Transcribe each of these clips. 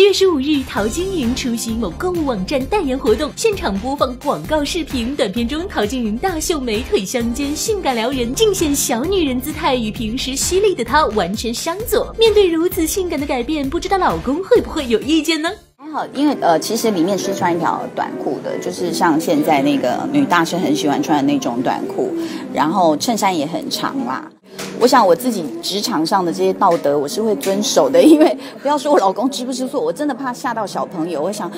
十月十五日，陶晶莹出席某购物网站代言活动，现场播放广告视频。短片中，陶晶莹大秀美腿相间，性感撩人，尽显小女人姿态，与平时犀利的她完全相左。面对如此性感的改变，不知道老公会不会有意见呢？还好，因为呃，其实里面是穿一条短裤的，就是像现在那个女大生很喜欢穿的那种短裤，然后衬衫也很长啦。我想我自己职场上的这些道德我是会遵守的，因为不要说我老公知不知错，我真的怕吓到小朋友。我想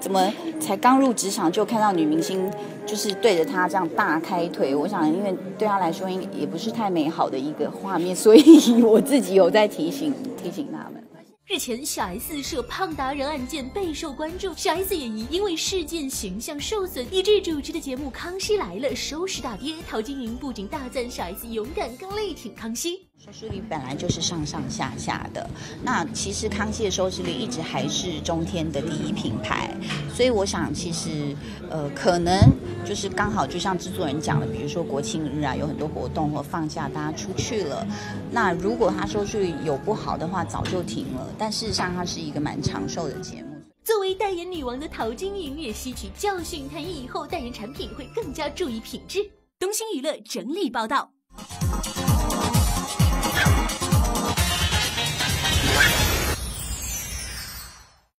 怎么才刚入职场就看到女明星就是对着他这样大开腿？我想因为对他来说应也不是太美好的一个画面，所以 我自己有在提醒提醒他们。日前，小 S 涉胖达人案件备受关注，小 S 也疑因为事件形象受损，以致主持的节目《康熙来了》收视大跌。陶晶莹不仅大赞小 S 勇敢，更力挺康熙。收视率本来就是上上下下的，那其实康熙的收视率一直还是中天的第一品牌，所以我想其实呃可能就是刚好就像制作人讲的，比如说国庆日啊有很多活动或放假大家出去了，那如果他收视率有不好的话早就停了，但事实上它是一个蛮长寿的节目。作为代言女王的陶晶莹也吸取教训，她以后代言产品会更加注意品质。东星娱乐整理报道。